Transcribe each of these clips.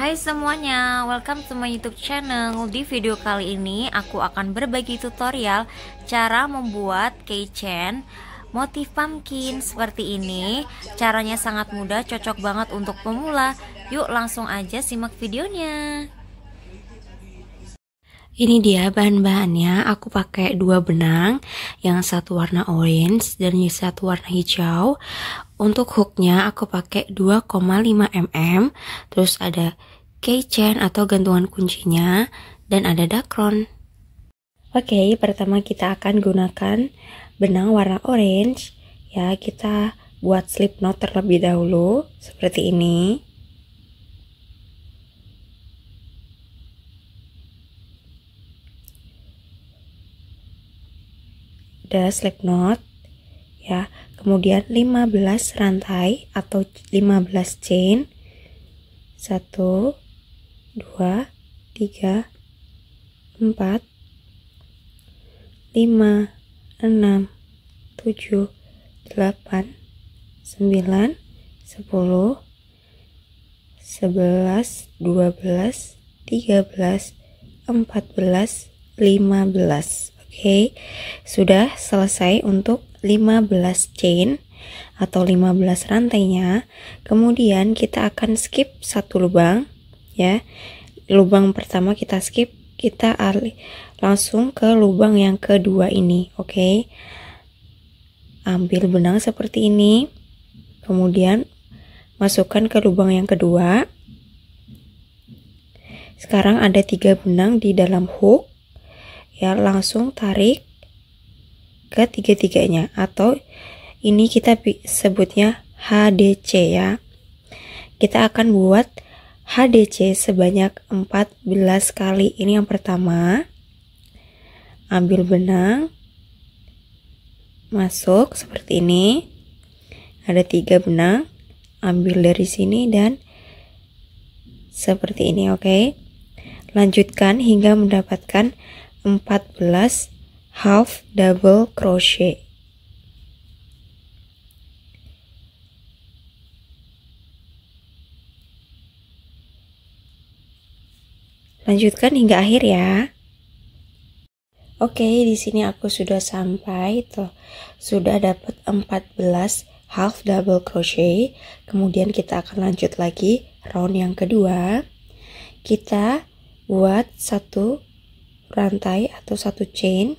Hai semuanya, welcome to my youtube channel. Di video kali ini aku akan berbagi tutorial Cara membuat keychain motif pumpkin seperti ini. Caranya sangat mudah, cocok banget untuk pemula. Yuk langsung aja simak videonya. Ini dia bahan-bahannya. Aku pakai dua benang yang satu warna orange dan yang satu warna hijau. Untuk hooknya aku pakai 2,5 mm terus ada keychain atau gantungan kuncinya dan ada dakron. Oke okay, pertama kita akan gunakan benang warna orange. Ya kita buat slip knot terlebih dahulu seperti ini. Ada slip knot. Ya kemudian 15 rantai atau 15 chain. 1 2 3 4 5 6 7 8 9 10 11 12 13 14 15 Oke, sudah selesai untuk 15 chain atau 15 rantainya. Kemudian kita akan skip satu lubang ya. Lubang pertama kita skip, kita alih langsung ke lubang yang kedua ini, oke. Ambil benang seperti ini. Kemudian masukkan ke lubang yang kedua. Sekarang ada tiga benang di dalam hook ya langsung tarik ke tiga-tiganya atau ini kita sebutnya HDC ya kita akan buat HDC sebanyak 14 kali. Ini yang pertama. Ambil benang. Masuk seperti ini. Ada tiga benang. Ambil dari sini dan seperti ini oke. Okay? lanjutkan hingga mendapatkan 14 half double crochet lanjutkan hingga akhir ya Oke, di sini aku sudah sampai tuh. Sudah dapat 14 half double crochet. Kemudian kita akan lanjut lagi round yang kedua. Kita buat satu rantai atau satu chain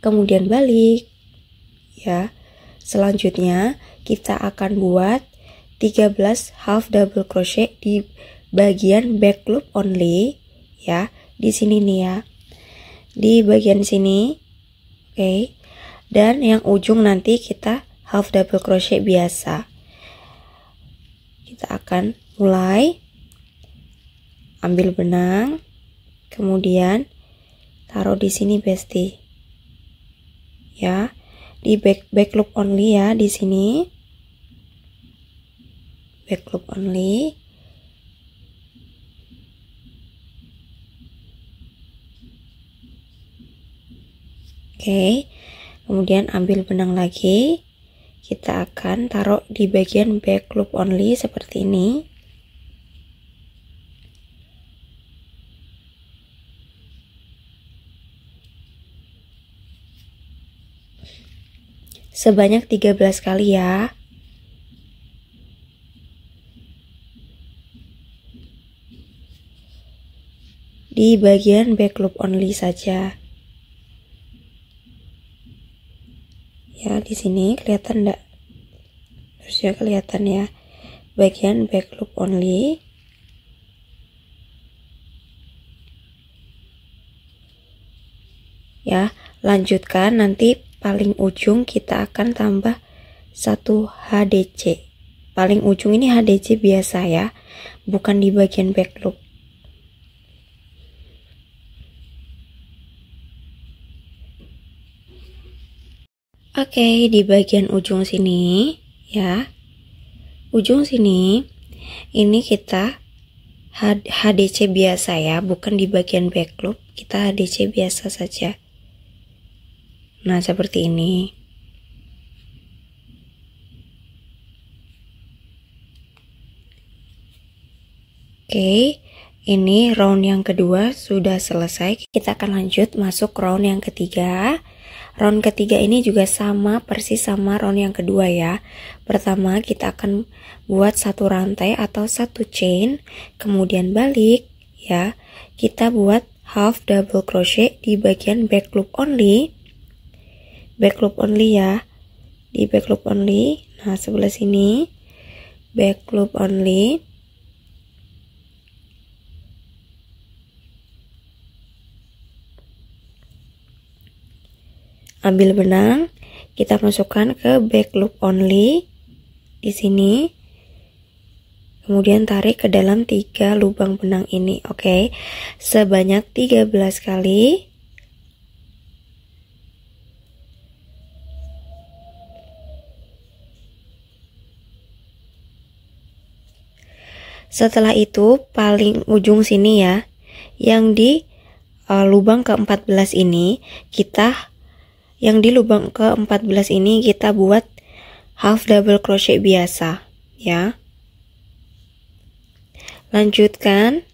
kemudian balik ya selanjutnya kita akan buat 13 half double crochet di bagian back loop only ya di sini nih ya. Di bagian sini oke. Okay. dan yang ujung nanti kita half double crochet biasa. Kita akan mulai ambil benang kemudian taruh di sini bestie. Ya di back back loop only ya di sini. Back loop only Oke, kemudian ambil benang lagi. Kita akan taruh di bagian back loop only seperti ini. sebanyak 13 kali ya. Di bagian back loop only saja. Ya, di sini kelihatan enggak? Harusnya kelihatan ya. Bagian back loop only. Ya, lanjutkan nanti paling ujung kita akan tambah satu HDC paling ujung ini HDC biasa ya bukan di bagian back loop Oke, di bagian ujung sini ya. Ujung sini ini kita HDC biasa ya, bukan di bagian back loop. Kita HDC biasa saja. Nah, seperti ini. Oke, ini round yang kedua sudah selesai. Kita akan lanjut masuk round yang ketiga. Round ketiga ini juga sama persis sama round yang kedua ya. Pertama kita akan buat satu rantai atau satu chain, kemudian balik ya. Kita buat half double crochet di bagian back loop only. Back loop only ya. Di back loop only. Nah, sebelah sini back loop only ambil benang. Kita masukkan ke back loop only di sini. Kemudian tarik ke dalam tiga lubang benang ini oke? Okay? sebanyak 13 kali. Setelah itu paling ujung sini ya, yang di uh, lubang ke-14 ini kita yang di lubang ke-14 ini kita buat half double crochet biasa ya. Lanjutkan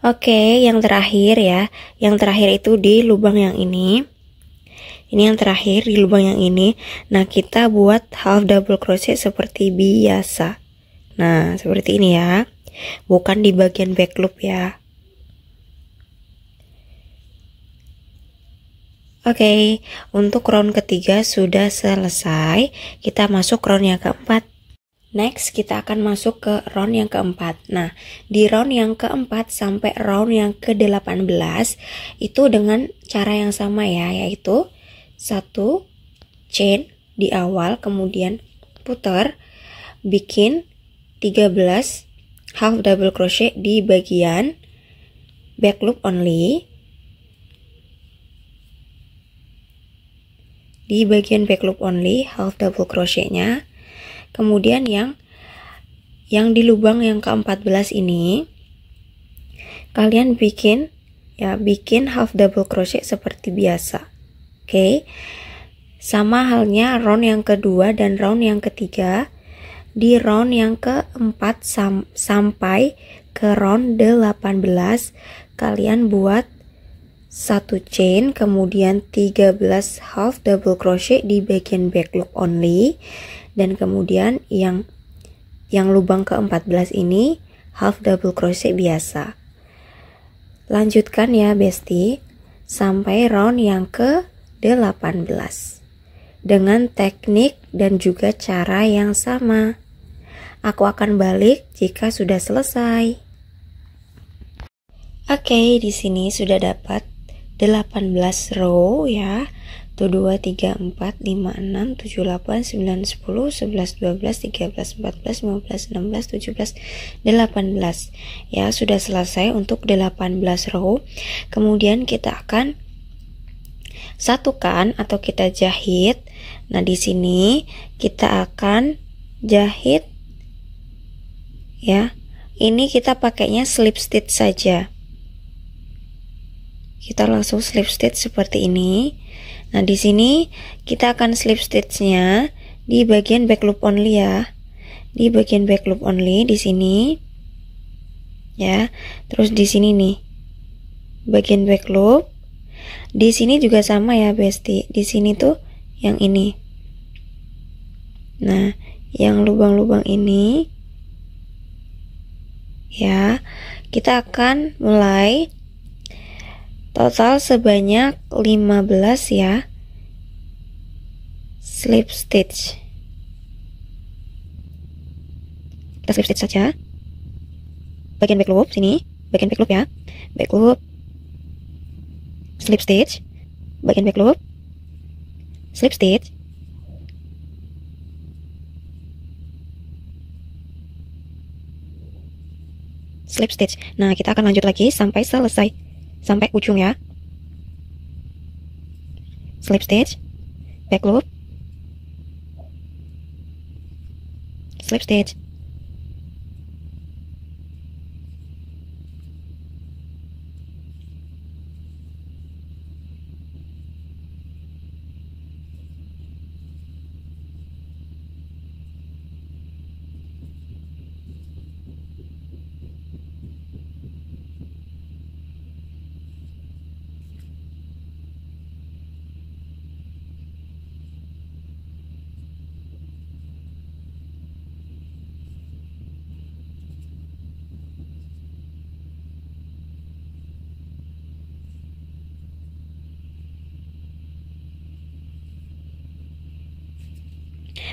Oke, yang terakhir ya. Yang terakhir itu di lubang yang ini. Ini yang terakhir di lubang yang ini. Nah, kita buat half double crochet seperti biasa. Nah, seperti ini ya. Bukan di bagian back loop ya. Oke, okay, untuk round ketiga sudah selesai. Kita masuk round yang keempat. Next, kita akan masuk ke round yang keempat. Nah, di round yang keempat sampai round yang ke-18 itu dengan cara yang sama ya, yaitu satu chain di awal, kemudian putar, bikin 13 half double crochet di bagian back loop only. Di bagian back loop only, half double crochetnya Kemudian yang yang di lubang yang ke-14 ini kalian bikin ya bikin half double crochet seperti biasa. Oke. Okay? Sama halnya round yang kedua dan round yang ketiga. Di round yang keempat sam sampai ke round 18 kalian buat satu chain kemudian 13 half double crochet di bagian back loop only dan kemudian yang yang lubang ke-14 ini half double crochet biasa. Lanjutkan ya besti sampai round yang ke-18 dengan teknik dan juga cara yang sama. Aku akan balik jika sudah selesai. Oke, okay, di sini sudah dapat 18 row ya. 1, 2, 3, 4, 5, 6, 7, 8, 9, 10, 11, 12, 13, 14, 15, 16, 17, 18 ya sudah selesai untuk 18 row. Kemudian kita akan satukan atau kita jahit. Nah di sini kita akan jahit. Ya ini kita pakainya slip stitch saja. Kita langsung slip stitch seperti ini Nah, di sini kita akan slip stitchnya di bagian back loop only ya. Di bagian back loop only di sini. Ya. Terus di sini nih. Bagian back loop. Di sini juga sama ya, Besti. Di sini tuh yang ini. Nah, yang lubang-lubang ini ya, kita akan mulai Total sebanyak 15 ya. Slip stitch. Kita slip stitch saja. Bagian back loop sini. Bagian back loop ya. Back loop. Slip stitch. Bagian back loop. Slip stitch. Slip stitch. Nah kita akan lanjut lagi sampai selesai. Sampai ujung ya. Slip stitch, back loop, slip stitch,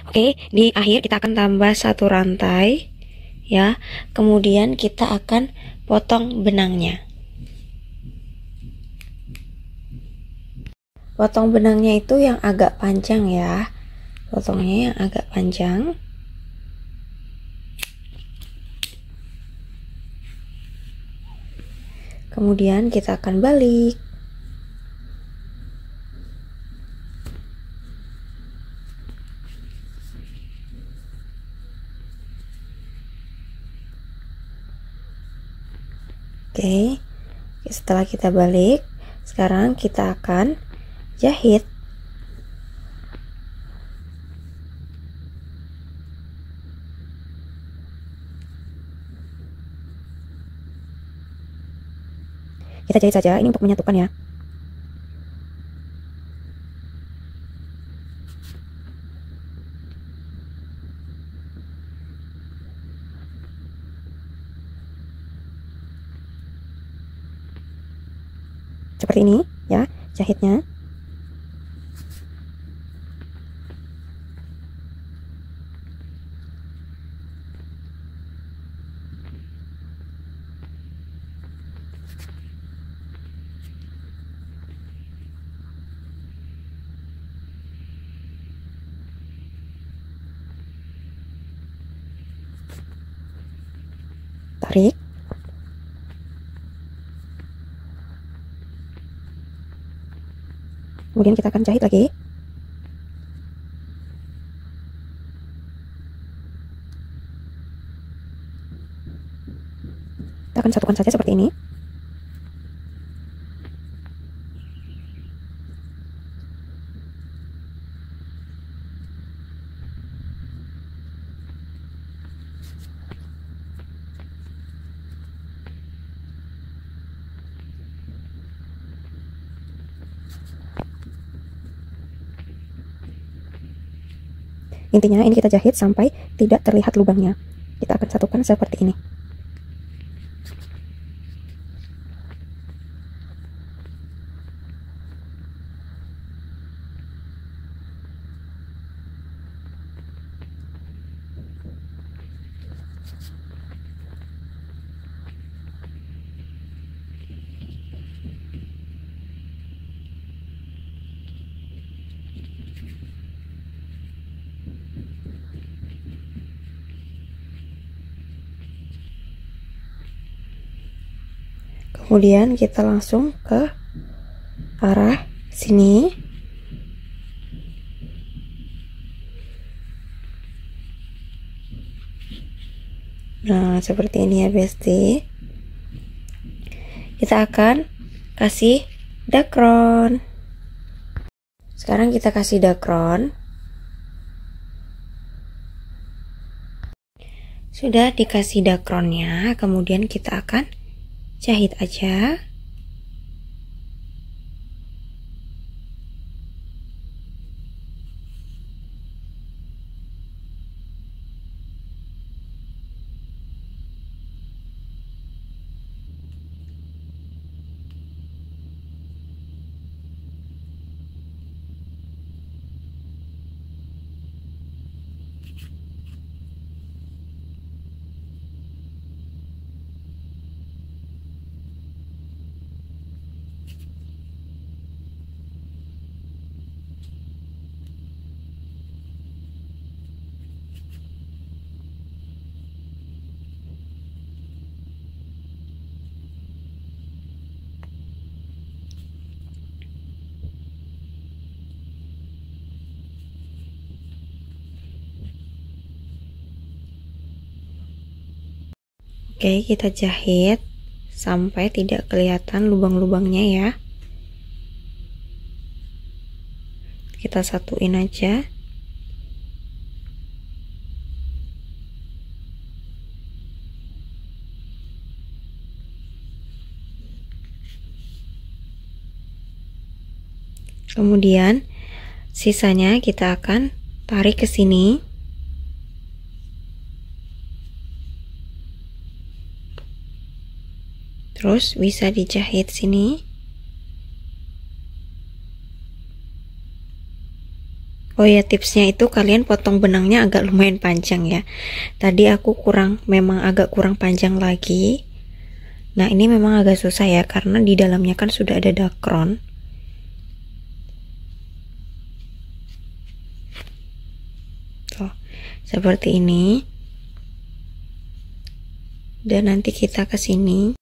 Oke, di akhir kita akan tambah satu rantai ya. Kemudian kita akan potong benangnya. Potong benangnya itu yang agak panjang ya. Potongnya yang agak panjang. Kemudian kita akan balik. Oke, setelah kita balik, sekarang kita akan jahit. Kita jahit saja, ini untuk menyatukan ya. seperti ini ya jahitnya tarik kemudian kita akan jahit lagi. Kita akan satukan saja seperti ini Intinya ini kita jahit sampai tidak terlihat lubangnya. Kita akan satukan seperti ini. Kemudian kita langsung ke arah sini. Nah seperti ini ya besti. Kita akan kasih dakron. Sekarang kita kasih dakron. Sudah dikasih dakronnya kemudian kita akan jahit aja Oke, kita jahit sampai tidak kelihatan lubang-lubangnya ya. Kita satuin aja. Kemudian sisanya kita akan tarik ke sini. Terus bisa dijahit sini. Oh ya tipsnya itu kalian potong benangnya agak lumayan panjang ya. Tadi aku kurang memang agak kurang panjang lagi. Nah ini memang agak susah ya karena di dalamnya kan sudah ada dakron. Tuh seperti ini. Dan nanti kita ke sini.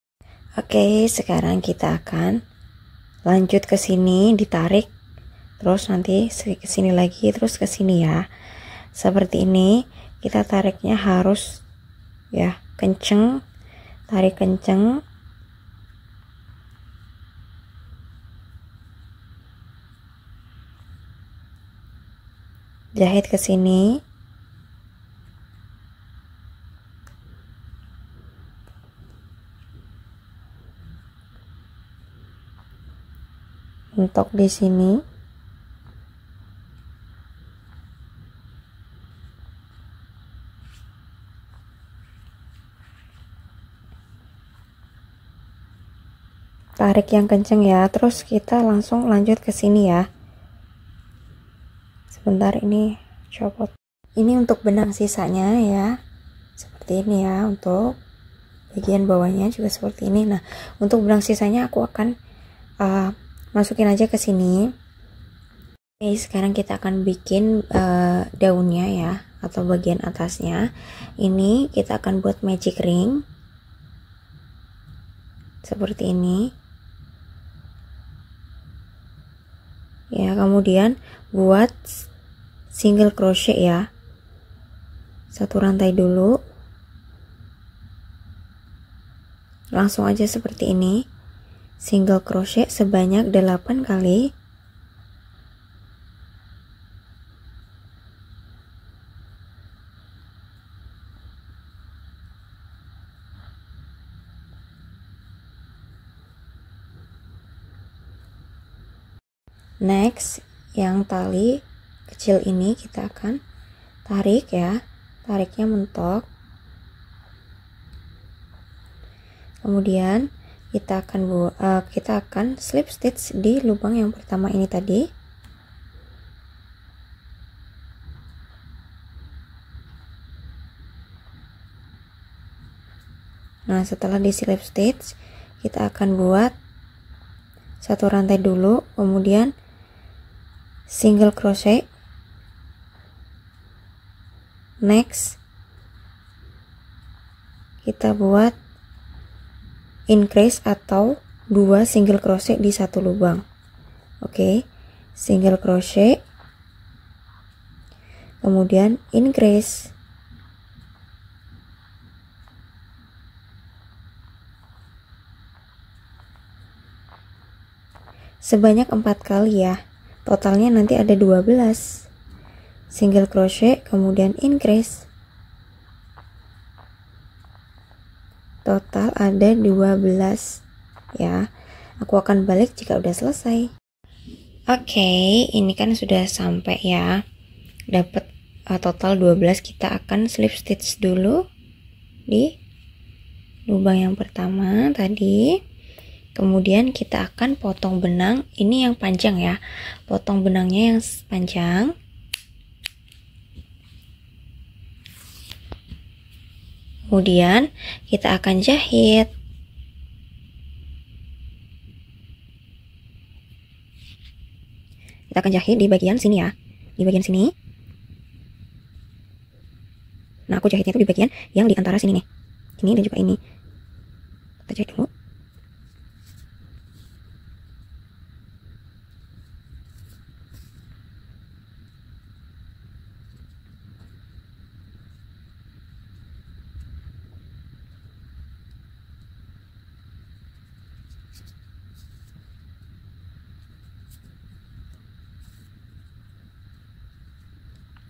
Oke, sekarang kita akan lanjut ke sini, ditarik, terus nanti ke sini lagi, terus ke sini ya. Seperti ini, kita tariknya harus ya kenceng, tarik kenceng. Jahit ke sini. Untuk di sini. Tarik yang kenceng ya. Terus kita langsung lanjut ke sini ya. Sebentar ini copot. Ini untuk benang sisanya ya. Seperti ini ya untuk bagian bawahnya juga seperti ini. Nah untuk benang sisanya aku akan uh, masukin aja ke sini Oke, sekarang kita akan bikin uh, daunnya ya atau bagian atasnya. Ini kita akan buat magic ring. Seperti ini. Ya, kemudian buat single crochet ya. Satu rantai dulu. Langsung aja seperti ini single crochet sebanyak 8 kali. Next yang tali kecil ini kita akan tarik ya. Tariknya mentok. Kemudian kita akan uh, kita akan slip stitch di lubang yang pertama ini tadi. Nah setelah di slip stitch kita akan buat satu rantai dulu kemudian single crochet. Next kita buat increase atau dua single crochet di satu lubang. Oke okay. single crochet. Kemudian increase. Sebanyak empat kali ya. Totalnya nanti ada 12 single crochet kemudian increase total ada 12 ya aku akan balik jika udah selesai. Oke okay, ini kan sudah sampai ya. Dapat uh, total 12 kita akan slip stitch dulu di lubang yang pertama tadi. Kemudian kita akan potong benang. Ini yang panjang ya. Potong benangnya yang panjang Kemudian kita akan jahit. Kita akan jahit di bagian sini ya. Di bagian sini. Nah, aku jahitnya itu di bagian yang di antara sini nih. Ini dan juga ini. Kita jahit dulu.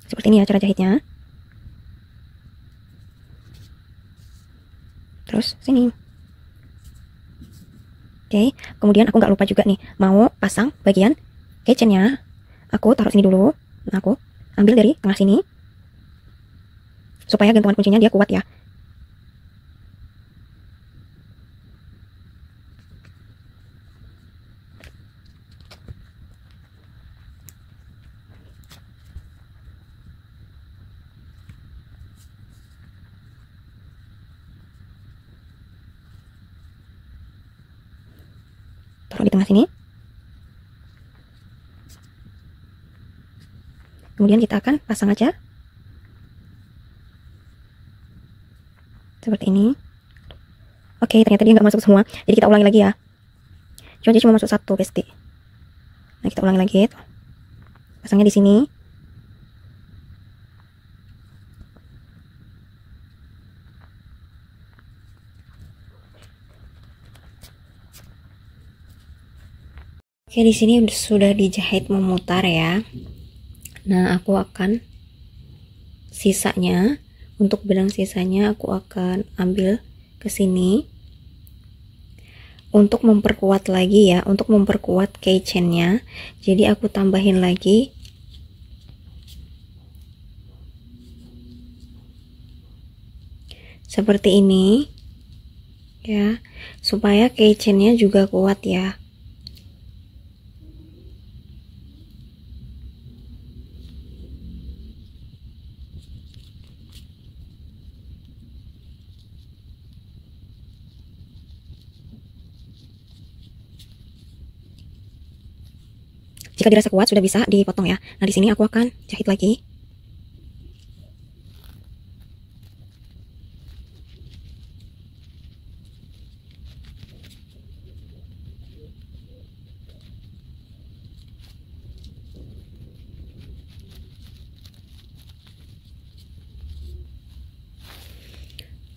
Seperti ini ya cara jahitnya. Terus sini. Oke kemudian aku nggak lupa juga nih mau pasang bagian kitchennya. Aku taruh sini dulu. Nah aku ambil dari tengah sini. Supaya gantungan kuncinya dia kuat ya taruh di tengah sini. Kemudian kita akan pasang aja. Seperti ini. Oke ternyata dia nggak masuk semua. Jadi kita ulangi lagi ya. Cuma dia cuma masuk satu pasti nah kita ulangi lagi. Pasangnya di sini Oke, di sini sudah dijahit memutar ya. Nah, aku akan sisanya untuk benang sisanya aku akan ambil ke sini untuk memperkuat lagi ya, untuk memperkuat keychainnya. Jadi aku tambahin lagi seperti ini ya, supaya keychainnya juga kuat ya. Jika dirasa kuat sudah bisa dipotong ya. Nah, di sini aku akan jahit lagi.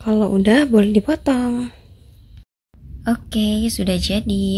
Kalau udah boleh dipotong. Oke, sudah jadi.